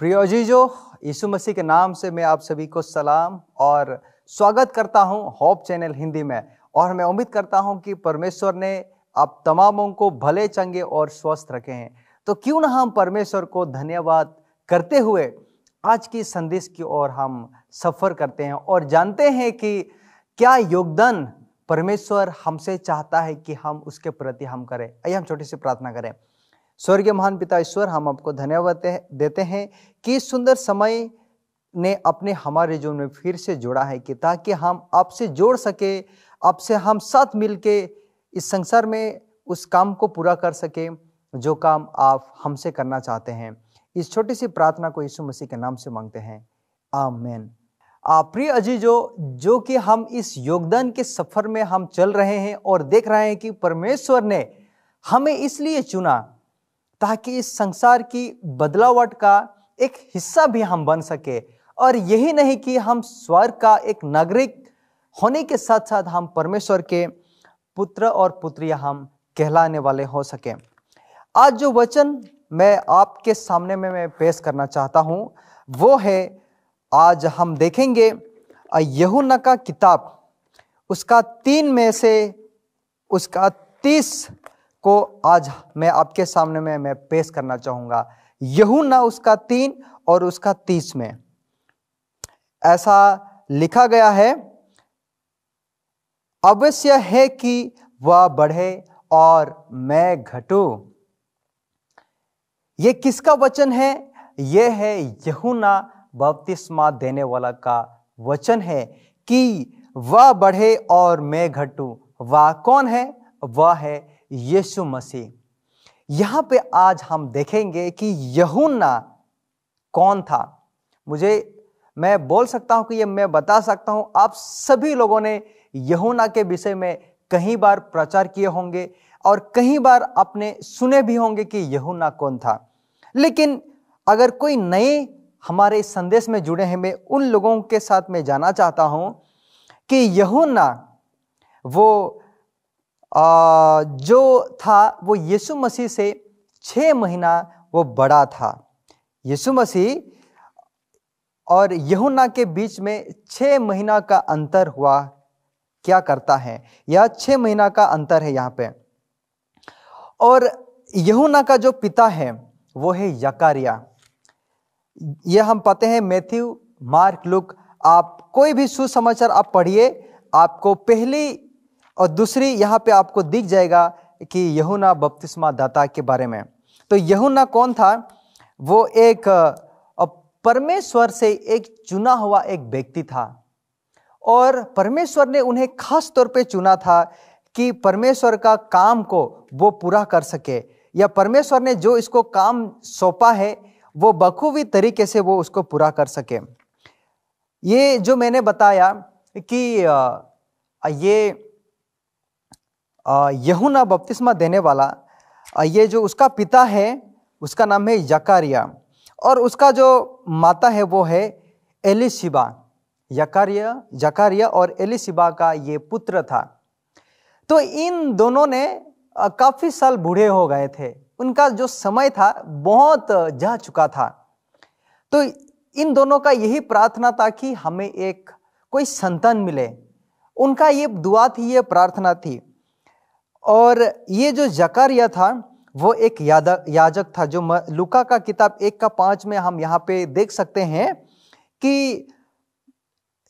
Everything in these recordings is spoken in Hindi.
प्रिय अजीजो, यीशु मसीह के नाम से मैं आप सभी को सलाम और स्वागत करता हूँ होप चैनल हिंदी में। और मैं उम्मीद करता हूँ कि परमेश्वर ने आप तमामों को भले चंगे और स्वस्थ रखे हैं। तो क्यों ना हम परमेश्वर को धन्यवाद करते हुए आज की संदेश की ओर हम सफ़र करते हैं और जानते हैं कि क्या योगदान परमेश्वर हमसे चाहता है कि हम उसके प्रति हम करें। आइए हम छोटी सी प्रार्थना करें। स्वर्गीय महान पिता, ईश्वर, हम आपको धन्यवाद देते हैं कि सुंदर समय ने अपने हमारे जीवन में फिर से जोड़ा है कि ताकि हम आपसे जोड़ सके, आपसे हम साथ मिलके इस संसार में उस काम को पूरा कर सके, जो काम आप हमसे करना चाहते हैं। इस छोटी सी प्रार्थना को यीशु मसीह के नाम से मांगते हैं। आमेन। प्रिय अजीजो, जो कि हम इस योगदान के सफ़र में हम चल रहे हैं और देख रहे हैं कि परमेश्वर ने हमें इसलिए चुना ताकि इस संसार की बदलावट का एक हिस्सा भी हम बन सके। और यही नहीं कि हम स्वर्ग का एक नागरिक होने के साथ साथ हम परमेश्वर के पुत्र और पुत्रियाँ हम कहलाने वाले हो सके। आज जो वचन मैं आपके सामने में, मैं पेश करना चाहता हूँ, वो है, आज हम देखेंगे यहुना का किताब। उसका तीन में से, उसका तीस को आज मैं आपके सामने में, मैं पेश करना चाहूँगा। यहुना उसका तीन और उसका तीस में। ऐसा लिखा गया है, अवश्य है कि वह बढ़े और मैं घटू। ये किसका वचन है? यह है यहुना बपतिस्मा देने वाला का वचन है कि वह बढ़े और मैं घटू। वह कौन है? वह है यीशु मसीह। यहाँ पे आज हम देखेंगे कि यहुन्ना कौन था। मुझे, मैं बोल सकता हूँ कि ये मैं बता सकता हूँ, आप सभी लोगों ने यहुना के विषय में कई बार प्रचार किए होंगे और कई बार आपने सुने भी होंगे कि यहुना कौन था। लेकिन अगर कोई नए हमारे संदेश में जुड़े हैं, मैं उन लोगों के साथ में जाना चाहता हूँ कि यहुना वो जो था, वो यीशु मसीह से छः महीना वो बड़ा था। यीशु मसीह और यहुना के बीच में छः महीना का अंतर हुआ, क्या करता है? यह छः महीना का अंतर है यहाँ पे। और यहुना का जो पिता है, वो है यकारिया। यह हम पाते हैं मैथ्यू, मार्क, लुक, आप कोई भी सुसमाचार आप पढ़िए, आपको पहली और दूसरी यहाँ पे आपको दिख जाएगा कि यहुना बपतिस्मा दाता के बारे में। तो यहुना कौन था? वो एक परमेश्वर से एक चुना हुआ एक व्यक्ति था। और परमेश्वर ने उन्हें खास तौर पे चुना था कि परमेश्वर का काम को वो पूरा कर सके। या परमेश्वर ने जो इसको काम सौंपा है, वो बखूबी तरीके से वो उसको पूरा कर सके। ये जो मैंने बताया कि ये यहुना बपतिस्मा देने वाला। ये जो उसका पिता है, उसका नाम है यकारिया। और उसका जो माता है, वो है एलिशिबा। यकारिया जकारिया और एलिशिबा का ये पुत्र था। तो इन दोनों ने काफ़ी साल बूढ़े हो गए थे। उनका जो समय था, बहुत जा चुका था। तो इन दोनों का यही प्रार्थना था कि हमें एक कोई संतान मिले। उनका ये दुआ थी, ये प्रार्थना थी। और ये जो जकारिया था, वो एक याजक था जो लुका का किताब एक का पाँच में हम यहाँ पे देख सकते हैं कि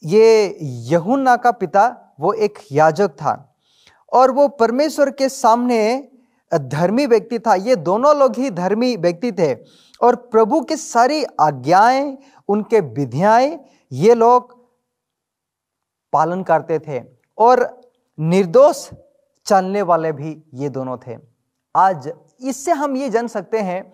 ये यहुन्ना का पिता, वो एक याजक था। और वो परमेश्वर के सामने धर्मी व्यक्ति था। ये दोनों लोग ही धर्मी व्यक्ति थे। और प्रभु की सारी आज्ञाएँ, उनके विधियाएँ, ये लोग पालन करते थे। और निर्दोष चलने वाले भी ये दोनों थे। आज इससे हम ये जान सकते हैं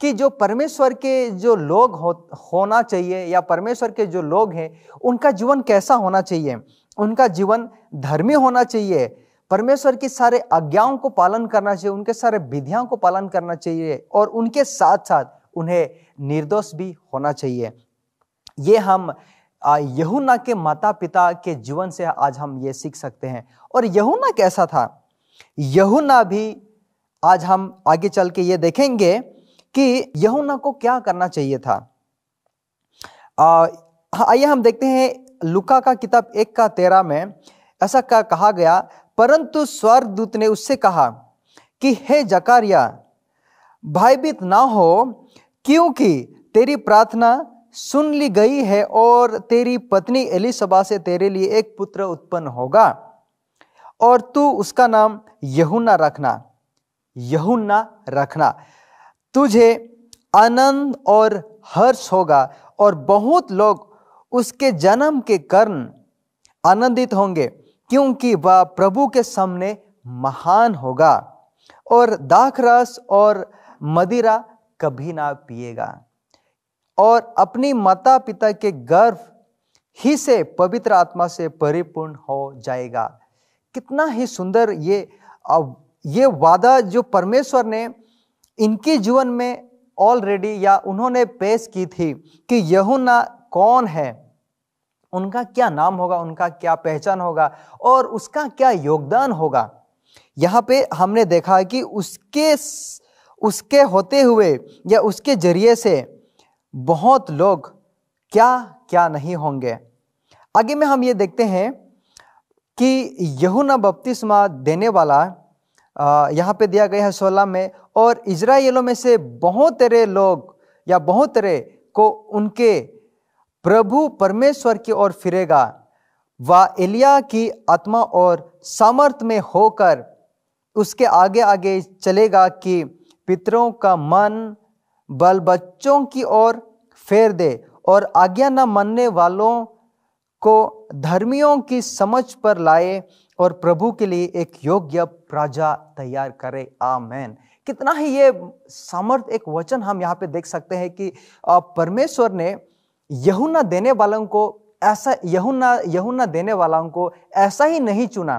कि जो परमेश्वर के जो लोग हो, होना चाहिए या परमेश्वर के जो लोग हैं, उनका जीवन कैसा होना चाहिए? उनका जीवन धर्मी होना चाहिए? परमेश्वर की सारे आज्ञाओं को पालन करना चाहिए, उनके सारे विधियों को पालन करना चाहिए और उनके साथ साथ उन्हें निर्दोष भी होना चाहिए। ये हम यहुना के माता पिता के जीवन से आज हम ये सीख सकते हैं। और यहुना कैसा था? यहुना भी आज हम आगे चल के ये देखेंगे कि यहुना को क्या करना चाहिए था। आइए हम देखते हैं लुका का किताब एक का तेरह में ऐसा कहा गया, परंतु स्वर्गदूत ने उससे कहा कि, हे जकारिया, भयभीत ना हो, क्योंकि तेरी प्रार्थना सुन ली गई है और तेरी पत्नी एलिसबा से तेरे लिए एक पुत्र उत्पन्न होगा। और तू उसका नाम यहुना रखना। यहुना रखना। तुझे आनंद और हर्ष होगा और बहुत लोग उसके जन्म के कारण आनंदित होंगे, क्योंकि वह प्रभु के सामने महान होगा और दाख रस और मदिरा कभी ना पिएगा। और अपनी माता पिता के गर्भ ही से पवित्र आत्मा से परिपूर्ण हो जाएगा। कितना ही सुंदर ये ये वादा जो परमेश्वर ने इनके जीवन में ऑलरेडी या उन्होंने पेश की थी कि यहुना कौन है, उनका क्या नाम होगा, उनका क्या पहचान होगा और उसका क्या योगदान होगा। यहाँ पे हमने देखा कि उसके उसके होते हुए या उसके ज़रिए से बहुत लोग क्या क्या नहीं होंगे। आगे में हम ये देखते हैं कि यहुना बपतिस्मा देने वाला यहाँ पे दिया गया है सोलह में, और इजराइलों में से बहुत तेरे लोग या बहुत तेरे को उनके प्रभु परमेश्वर की ओर फिरेगा। वह एलिया की आत्मा और सामर्थ में होकर उसके आगे आगे चलेगा कि पितरों का मन बल बच्चों की ओर फेर दे और आज्ञा न मानने वालों को धर्मियों की समझ पर लाए और प्रभु के लिए एक योग्य प्रजा तैयार करे। आमेन। कितना ही ये सामर्थ एक वचन हम यहाँ पे देख सकते हैं कि परमेश्वर ने यहुना देने वालों को ऐसा यहुना यहुना देने वालों को ऐसा ही नहीं चुना।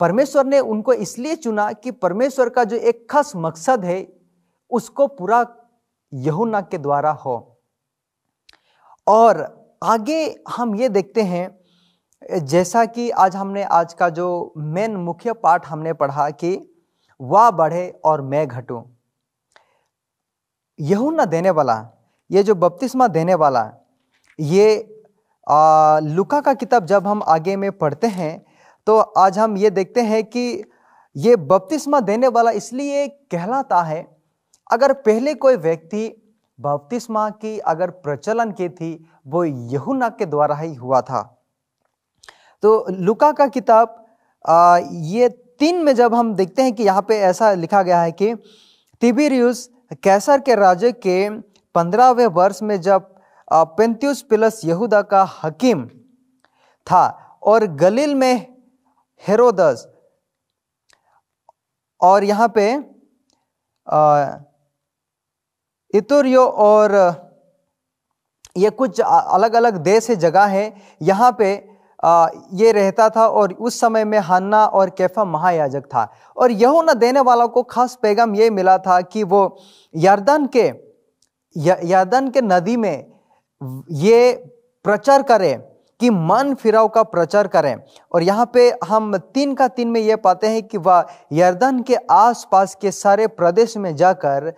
परमेश्वर ने उनको इसलिए चुना कि परमेश्वर का जो एक खास मकसद है उसको पूरा यहुना के द्वारा हो। और आगे हम ये देखते हैं जैसा कि आज हमने आज का जो मेन मुख्य पाठ हमने पढ़ा कि वह बढ़े और मैं घटूं। यहुना देने वाला ये जो बपतिस्मा देने वाला ये आ, लुका का किताब जब हम आगे में पढ़ते हैं तो आज हम ये देखते हैं कि ये बपतिस्मा देने वाला इसलिए कहलाता है अगर पहले कोई व्यक्ति बपतिस्मा की अगर प्रचलन की थी वो यहुना के द्वारा ही हुआ था। तो लुका का किताब आ, ये तीन में जब हम देखते हैं कि यहाँ पे ऐसा लिखा गया है कि तिबिरियस कैसर के राज्य के पंद्रहवें वर्ष में जब पेंत्यूस प्लस यहूदा का हकीम था और गलील में हेरोदस और यहाँ पे इतुरियो और ये कुछ अलग अलग देश है जगह है। यहाँ पे ये रहता था और उस समय में हन्ना और कैफा महायाजक था। और यहूना देने वालों को खास पैगाम ये मिला था कि वो यर्दन के यर्दन के नदी में ये प्रचार करें कि मन फिराव का प्रचार करें। और यहाँ पे हम तीन का तीन में ये पाते हैं कि वह यर्दन के आसपास के सारे प्रदेश में जाकर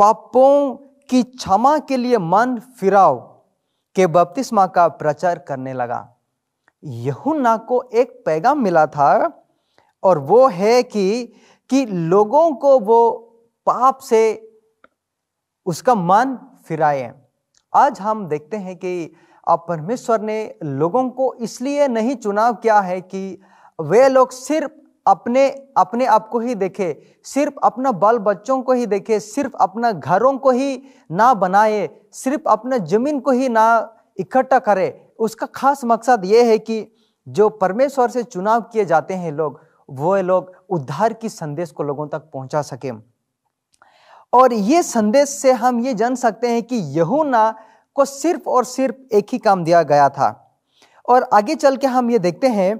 पापों की क्षमा के लिए मन फिराव के बपतिस्मा का प्रचार करने लगा। यहुन्ना को एक पैगाम मिला था और वो है कि कि लोगों को वो पाप से उसका मन फिराए। आज हम देखते हैं कि अब परमेश्वर ने लोगों को इसलिए नहीं चुनाव किया है कि वे लोग सिर्फ़ अपने अपने आप को ही देखे, सिर्फ़ अपना बाल बच्चों को ही देखे, सिर्फ़ अपना घरों को ही ना बनाए, सिर्फ़ अपना ज़मीन को ही ना इकट्ठा करे। उसका खास मकसद ये है कि जो परमेश्वर से चुनाव किए जाते हैं लोग, वो लोग उद्धार की संदेश को लोगों तक पहुँचा सके। और ये संदेश से हम ये जान सकते हैं कि यहूना को सिर्फ़ और सिर्फ़ एक ही काम दिया गया था। और आगे चल के हम ये देखते हैं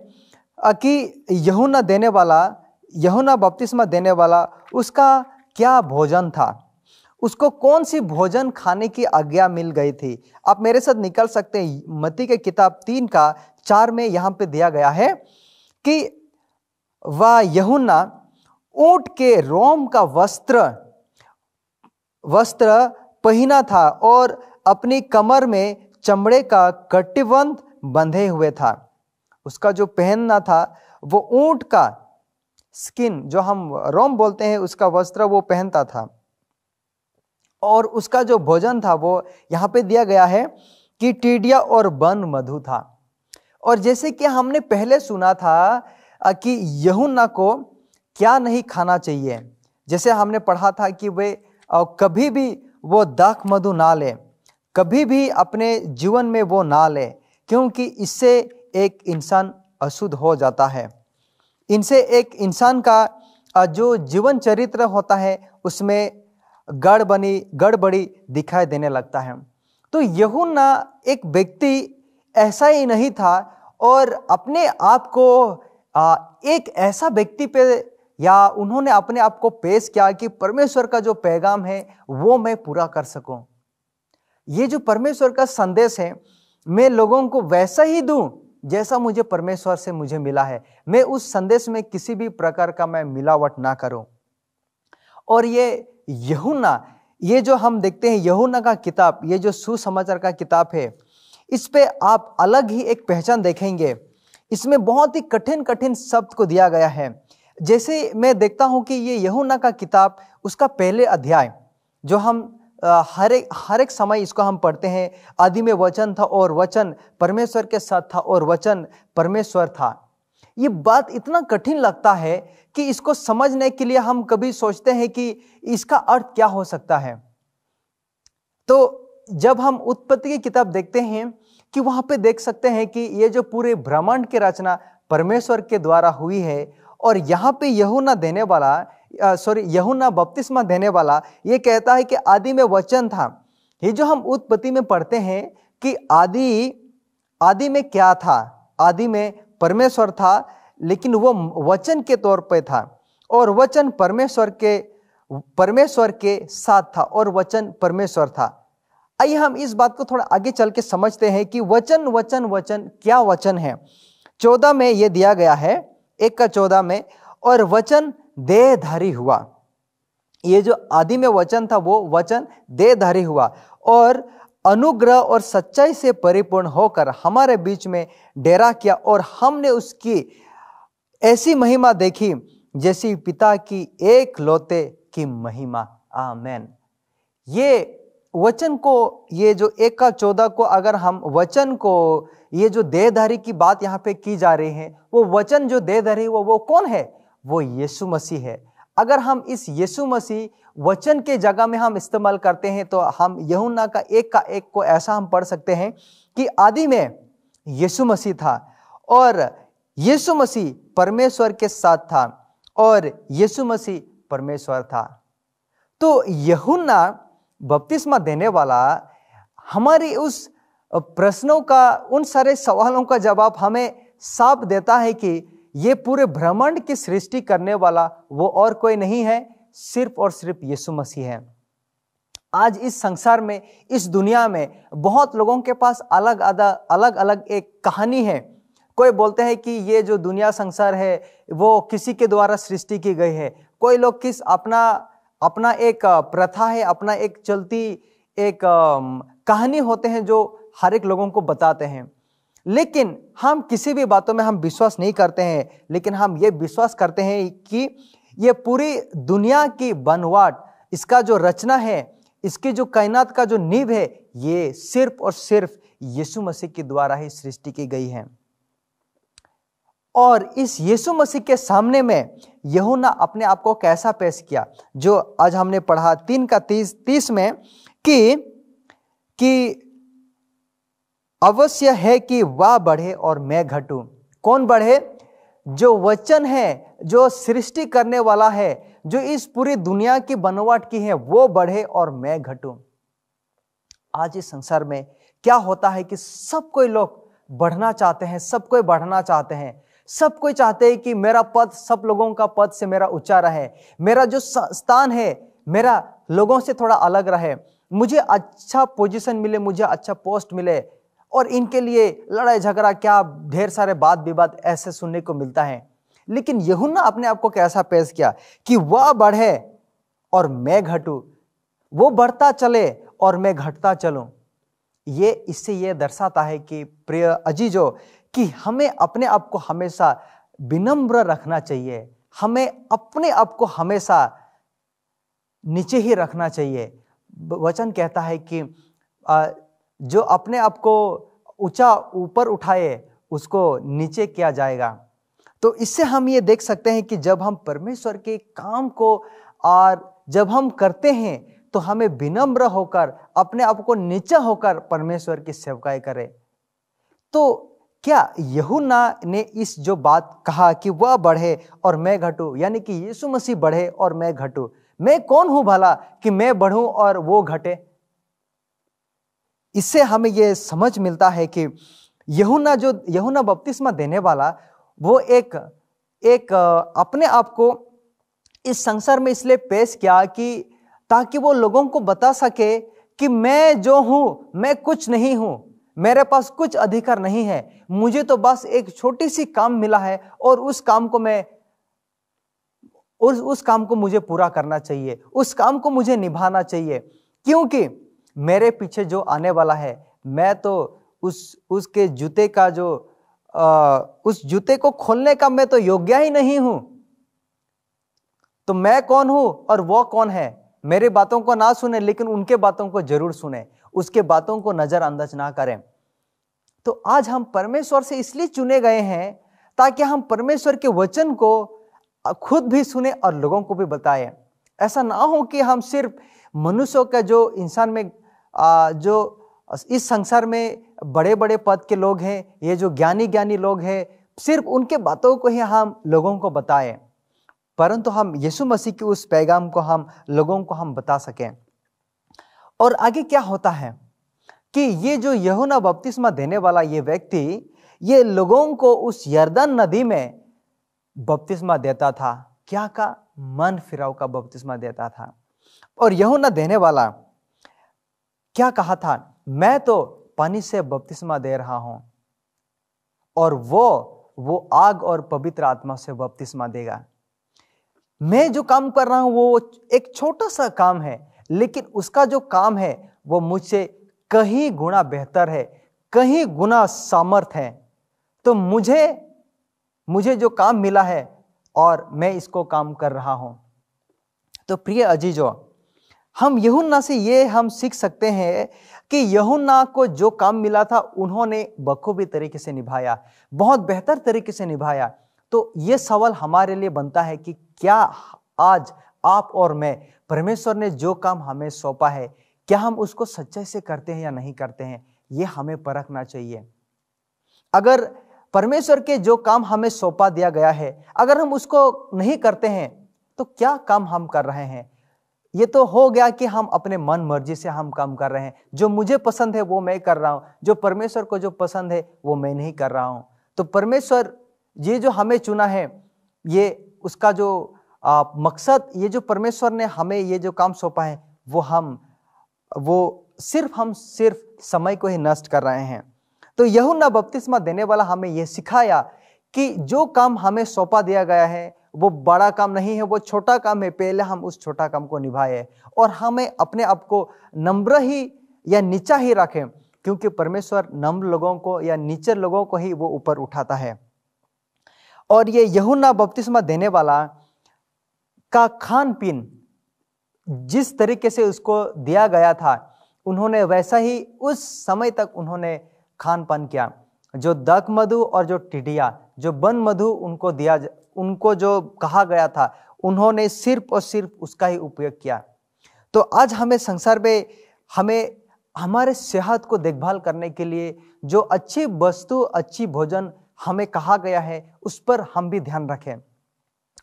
कि यहुना देने वाला यहुना बपतिस्मा देने वाला, उसका क्या भोजन था? उसको कौन सी भोजन खाने की आज्ञा मिल गई थी? आप मेरे साथ निकल सकते हैं। मती के किताब तीन का चार में यहाँ पे दिया गया है कि वह यहुना ऊँट के रोम का वस्त्र वस्त्र पहना था और अपनी कमर में चमड़े का कटिबंध बंधे हुए था। उसका जो पहनना था, वो ऊँट का स्किन जो हम रोम बोलते हैं, उसका वस्त्र वो पहनता था। और उसका जो भोजन था, वो यहाँ पे दिया गया है कि टीडिया और बन मधु था। और जैसे कि हमने पहले सुना था कि यहुन्ना को क्या नहीं खाना चाहिए? जैसे हमने पढ़ा था कि वे कभी भी वो दाख मधु ना ले, कभी भी अपने जीवन में वो ना ले, क्योंकि इससे एक इंसान अशुद्ध हो जाता है। इनसे एक इंसान का जो जीवन चरित्र होता है, उसमें गड़बनी गड़बड़ी दिखाई देने लगता है। तो यहुन्ना एक व्यक्ति ऐसा ही नहीं था और अपने आप को एक ऐसा व्यक्ति पे या उन्होंने अपने आप को पेश किया कि परमेश्वर का जो पैगाम है, वो मैं पूरा कर सकूँ। ये जो परमेश्वर का संदेश है, मैं लोगों को वैसा ही दूँ जैसा मुझे परमेश्वर से मुझे मिला है, मैं उस संदेश में किसी भी प्रकार का मैं मिलावट ना करूँ। और ये यहुना ये जो हम देखते हैं यहुना का किताब, ये जो सुसमाचार का किताब है, इस पे आप अलग ही एक पहचान देखेंगे। इसमें बहुत ही कठिन कठिन शब्द को दिया गया है। जैसे मैं देखता हूँ कि ये यहुना का किताब, उसका पहले अध्याय, जो हम हर एक हर एक समय इसको हम पढ़ते हैं। आदि में वचन था और वचन, परमेश्वर के साथ था और वचन, परमेश्वर था। ये बात इतना कठिन लगता है कि इसको समझने के लिए हम कभी सोचते हैं कि इसका अर्थ क्या हो सकता है। तो जब हम उत्पत्ति की किताब देखते हैं कि वहाँ पे देख सकते हैं कि ये जो पूरे ब्रह्मांड की रचना परमेश्वर के द्वारा हुई है और यहाँ पे यहुना देने वाला सॉरी यहुना बपतिस्मा देने वाला ये कहता है कि आदि में वचन था। ये जो हम उत्पत्ति में पढ़ते हैं कि आदि आदि में क्या था? आदि में परमेश्वर था, लेकिन वो वचन के तौर पे था। और वचन परमेश्वर के परमेश्वर के साथ था और वचन परमेश्वर था। आइए हम इस बात को थोड़ा आगे चल के समझते हैं कि वचन वचन वचन क्या वचन है। चौदह में यह दिया गया है, एक का चौदह में, और वचन देहधारी हुआ। ये जो आदि में वचन था, वो वचन देहधारी हुआ और अनुग्रह और सच्चाई से परिपूर्ण होकर हमारे बीच में डेरा किया और हमने उसकी ऐसी महिमा देखी जैसी पिता की एक लोते की महिमा। आमेन। ये वचन को, ये जो एक का चौदह को अगर हम वचन को, ये जो देहधारी की बात यहाँ पे की जा रही है, वो वचन जो देहधारी वो वो कौन है? वो यीशु मसीह है। अगर हम इस यीशु मसीह वचन के जगह में हम इस्तेमाल करते हैं तो हम यहुना का एक का एक को ऐसा हम पढ़ सकते हैं कि आदि में यीशु मसीह था और यीशु मसीह परमेश्वर के साथ था और यीशु मसीह परमेश्वर था। तो यहुना बपतिस्मा देने वाला हमारी उस प्रश्नों का, उन सारे सवालों का जवाब हमें साफ़ देता है कि ये पूरे ब्रह्मांड की सृष्टि करने वाला वो और कोई नहीं है, सिर्फ़ और सिर्फ़ यीशु मसीह है। आज इस संसार में, इस दुनिया में बहुत लोगों के पास अलग अलग अलग अलग एक कहानी है। कोई बोलते हैं कि ये जो दुनिया संसार है, वो किसी के द्वारा सृष्टि की गई है। कोई लोग किस अपना अपना एक प्रथा है, अपना एक चलती एक कहानी होते हैं जो हर एक लोगों को बताते हैं। लेकिन हम किसी भी बातों में हम विश्वास नहीं करते हैं, लेकिन हम ये विश्वास करते हैं कि ये पूरी दुनिया की बनवाट, इसका जो रचना है, इसकी जो कायनात का जो नींव है, ये सिर्फ़ और सिर्फ़ यीशु मसीह के द्वारा ही सृष्टि की गई है। और इस यीशु मसीह के सामने में यहुना अपने आप को कैसा पेश किया, जो आज हमने पढ़ा तीन का तीस तीस में कि कि अवश्य है कि वह बढ़े और मैं घटू। कौन बढ़े? जो वचन है, जो सृष्टि करने वाला है, जो इस पूरी दुनिया की बनवाट की है, वो बढ़े और मैं घटू। आज इस संसार में क्या होता है कि सब कोई लोग बढ़ना चाहते हैं, सब कोई बढ़ना चाहते हैं। सब कोई चाहते हैं कि मेरा पद सब लोगों का पद से मेरा ऊँचा रहे। मेरा जो स्थान है, मेरा लोगों से थोड़ा अलग रहे। मुझे अच्छा पोजीशन मिले, मुझे अच्छा पोस्ट मिले। और इनके लिए लड़ाई झगड़ा क्या ढेर सारे बात विवाद ऐसे सुनने को मिलता है। लेकिन यहुन्ना अपने आप को कैसा पेश किया कि वह बढ़े और मैं घटू, वो बढ़ता चले और मैं घटता चलूँ। ये इससे ये दर्शाता है कि प्रिय अजीजो, कि हमें अपने आप को हमेशा विनम्र रखना चाहिए। हमें अपने आप को हमेशा नीचे ही रखना चाहिए। वचन कहता है कि जो अपने आप को ऊँचा ऊपर उठाए, उसको नीचे किया जाएगा। तो इससे हम ये देख सकते हैं कि जब हम परमेश्वर के काम को और जब हम करते हैं तो हमें विनम्र होकर, अपने आप को नीचा होकर परमेश्वर की सेवकाई करें। तो क्या यहुना ने इस जो बात कहा कि वह बढ़े और मैं घटू, यानी कि यीशु मसीह बढ़े और मैं घटू? मैं कौन हूँ भला कि मैं बढ़ूं और वो घटे? इससे हमें यह समझ मिलता है कि यहुना जो यहुना बपतिस्मा देने वाला, वो एक एक, अपने आप को इस संसार में इसलिए पेश किया कि, ताकि वो लोगों को बता सके कि मैं जो हूँ, मैं कुछ नहीं हूँ, मेरे पास कुछ अधिकार नहीं है, मुझे तो बस एक छोटी सी काम मिला है और उस काम को मैं, उस उस काम को मुझे पूरा करना चाहिए, उस काम को मुझे निभाना चाहिए, क्योंकि मेरे पीछे जो आने वाला है मैं तो उस उसके जूते का जो आ, उस जूते को खोलने का मैं तो योग्य ही नहीं हूँ। तो मैं कौन हूँ और वो कौन है? मेरे बातों को ना सुने लेकिन उनके बातों को ज़रूर सुने। उसके बातों को नजरअंदाज ना करें। तो आज हम परमेश्वर से इसलिए चुने गए हैं ताकि हम परमेश्वर के वचन को खुद भी सुने और लोगों को भी बताएँ। ऐसा ना हो कि हम सिर्फ़ मनुष्यों का जो इंसान में जो इस संसार में बड़े बड़े पद के लोग हैं, ये जो ज्ञानी ज्ञानी लोग हैं, सिर्फ़ उनके बातों को ही हम लोगों को बताएँ। परंतु हम यीशु मसीह के उस पैगाम को हम लोगों को हम बता सकें। और आगे क्या होता है कि ये जो यहुना बपतिस्मा देने वाला ये व्यक्ति, ये लोगों को उस यर्दन नदी में बपतिस्मा देता था। क्या का? मन फिराव का बपतिस्मा देता था। और यहुना देने वाला क्या कहा था? मैं तो पानी से बपतिस्मा दे रहा हूँ। और वो वो आग और पवित्र आत्मा से बपतिस्मा देगा। मैं जो काम कर रहा हूँ, वो एक छोटा सा काम है, लेकिन उसका जो काम है, वो मुझसे कहीं गुना बेहतर है, कहीं गुना सामर्थ है। तो मुझे मुझे जो काम मिला है, और मैं इसको काम कर रहा हूँ। तो प्रिय अजीजो हम यहुन्ना से ये हम सीख सकते हैं कि यहुन्ना को जो काम मिला था, उन्होंने बखूबी तरीके से निभाया, बहुत बेहतर तरीके से निभाया। तो ये सवाल हमारे लिए बनता है कि क्या आज आप और मैं परमेश्वर ने जो काम हमें सौंपा है, क्या हम उसको सच्चाई से करते हैं या नहीं करते हैं, ये हमें परखना चाहिए। अगर परमेश्वर के जो काम हमें सौंपा दिया गया है, अगर हम उसको नहीं करते हैं तो क्या काम हम कर रहे हैं? ये तो हो गया कि हम अपने मन मर्ज़ी से हम काम कर रहे हैं। जो मुझे पसंद है वो मैं कर रहा हूँ। जो परमेश्वर को जो पसंद है वो मैं नहीं कर रहा हूँ। तो परमेश्वर ये जो हमें चुना है ये उसका जो आ, मकसद ये जो परमेश्वर ने हमें ये जो काम सौंपा है वो हम वो सिर्फ़ हम सिर्फ़ समय को ही नष्ट कर रहे हैं। तो यहुन्ना बपतिस्मा देने वाला हमें यह सिखाया कि जो काम हमें सौंपा दिया गया है वो बड़ा काम नहीं है, वो छोटा काम है, पहले हम उस छोटा काम को निभाए और हमें अपने आप को नम्र ही या नीचा ही रखें, क्योंकि परमेश्वर नम्र लोगों को या नीचे लोगों को ही वो ऊपर उठाता है। और ये यहुना बपतिस्मा देने वाला का खान पीन जिस तरीके से उसको दिया गया था, उन्होंने वैसा ही उस समय तक उन्होंने खान पान किया, जो दक मधु और जो टिडिया जो बन मधु उनको दिया उनको जो कहा गया था, उन्होंने सिर्फ़ और सिर्फ़ उसका ही उपयोग किया। तो आज हमें संसार में, हमें, हमारे सेहत को देखभाल करने के लिए जो अच्छी वस्तु, अच्छी भोजन हमें कहा गया है, उस पर हम भी ध्यान रखें।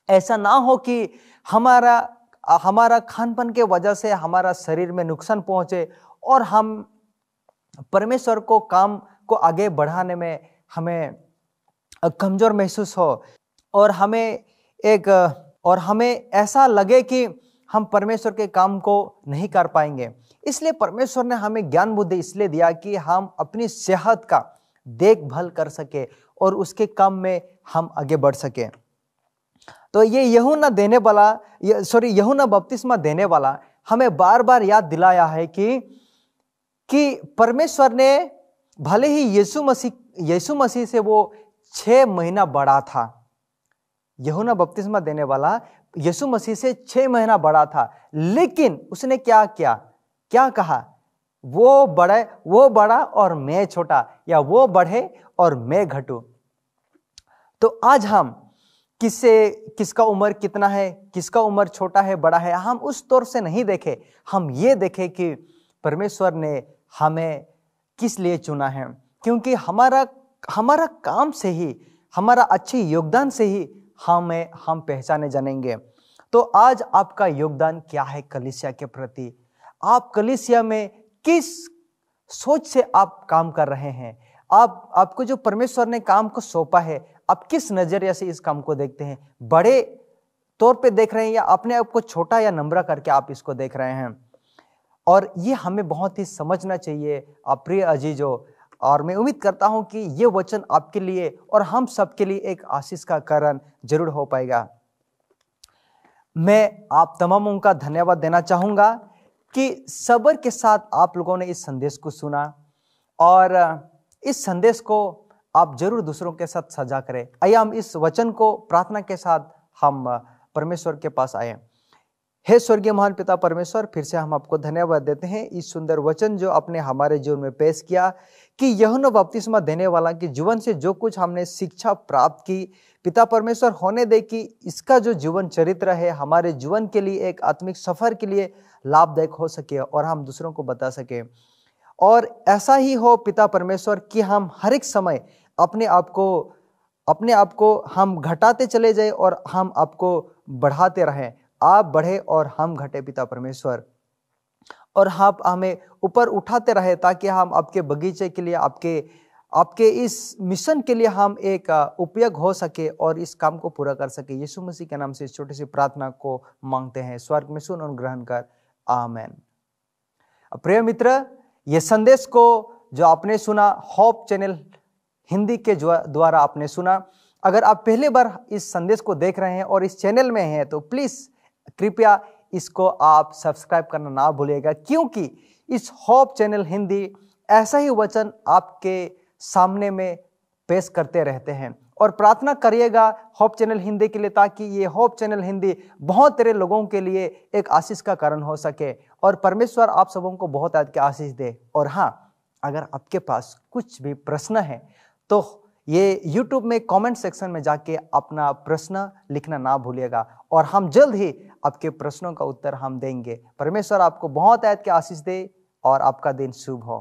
ऐसा ना हो कि हमारा हमारा खान पान के वजह से हमारा शरीर में नुकसान पहुँचे और हम परमेश्वर को, काम को आगे बढ़ाने में हमें कमज़ोर महसूस हो और हमें एक, और हमें ऐसा लगे कि हम परमेश्वर के काम को नहीं कर पाएँगे। इसलिए परमेश्वर ने हमें ज्ञान बुद्धि इसलिए दिया कि हम अपनी सेहत का देखभाल कर सके और उसके काम में हम आगे बढ़ सके। तो ये यहूना देने वाला सॉरी यहूना बपतिस्मा देने वाला हमें बार बार याद दिलाया है कि कि परमेश्वर ने भले ही यीशु मसीह यीशु मसीह से वो छह महीना बड़ा था। यहुना बपतिस्मा देने वाला यीशु मसीह से छह महीना बड़ा था। लेकिन उसने क्या किया? क्या कहा? वो बड़े, वो बड़ा और मैं छोटा, या वो बढ़े और मैं घटू। तो आज हम किससे, किसका उम्र कितना है, किसका उम्र छोटा है, बड़ा है, हम उस तौर से नहीं देखे। हम ये देखे कि परमेश्वर ने हमें किस लिए चुना है? क्योंकि हमारा हमारा काम से ही, हमारा अच्छे योगदान से ही हमें, हम पहचाने जानेंगे। तो आज आपका योगदान क्या है कलिसिया के प्रति? आप कलिसिया में किस सोच से आप काम कर रहे हैं? आप, आपको जो परमेश्वर ने काम को सौंपा है, आप किस नज़रिया से इस काम को देखते हैं? बड़े तौर पे देख रहे हैं या अपने आप को छोटा या नम्रा करके आप इसको देख रहे हैं? और ये हमें बहुत ही समझना चाहिए। आप प्रिय अजीजो और मैं उम्मीद करता हूँ कि ये वचन आपके लिए और हम सबके लिए एक आशीष का कारण ज़रूर हो पाएगा। मैं आप तमामों का धन्यवाद देना चाहूँगा कि सबर के साथ आप लोगों ने इस संदेश को सुना और इस संदेश को आप ज़रूर दूसरों के साथ सजा करें। आइए हम इस वचन को प्रार्थना के साथ हम परमेश्वर के पास आए। हे स्वर्गीय महान पिता परमेश्वर, फिर से हम आपको धन्यवाद देते हैं। इस सुंदर वचन जो आपने हमारे जीवन में पेश किया कि यह बपतिस्मा देने वाला कि जीवन से जो कुछ हमने शिक्षा प्राप्त की, पिता परमेश्वर होने दे कि इसका जो जीवन चरित्र है, हमारे जीवन के लिए एक आत्मिक सफ़र के लिए लाभदायक हो सके और हम दूसरों को बता सके। और ऐसा ही हो पिता परमेश्वर कि हम हर एक समय अपने आप को, अपने आप को हम घटाते चले जाए और हम आपको बढ़ाते रहें। आप बढ़े और हम घटे पिता परमेश्वर। और आप हमें ऊपर उठाते रहे ताकि हम आपके बगीचे के लिए, आपके आपके इस मिशन के लिए हम एक उपयोग हो सके और इस काम को पूरा कर सके। यीशु मसीह के नाम से इस छोटी सी प्रार्थना को मांगते हैं। स्वर्ग में सुन और ग्रहण कर। आमेन। प्रिय मित्र, ये संदेश को जो आपने सुना, होप चैनल हिंदी के द्वारा आपने सुना, अगर आप पहली बार इस संदेश को देख रहे हैं और इस चैनल में हैं तो प्लीज़ कृपया इसको आप सब्सक्राइब करना ना भूलिएगा, क्योंकि इस होप चैनल हिंदी ऐसा ही वचन आपके सामने में पेश करते रहते हैं। और प्रार्थना करिएगा होप चैनल हिंदी के लिए, ताकि ये होप चैनल हिंदी बहुत तेरे लोगों के लिए एक आशीष का कारण हो सके, और परमेश्वर आप सबों को बहुत आज के आशीष दे। और हाँ अगर आपके पास कुछ भी प्रश्न है तो ये YouTube में कमेंट सेक्शन में जाके अपना प्रश्न लिखना ना भूलिएगा। और हम जल्द ही आपके प्रश्नों का उत्तर हम देंगे। परमेश्वर आपको बहुत ऐद के आशीष दे और आपका दिन शुभ हो।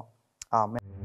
आमेन।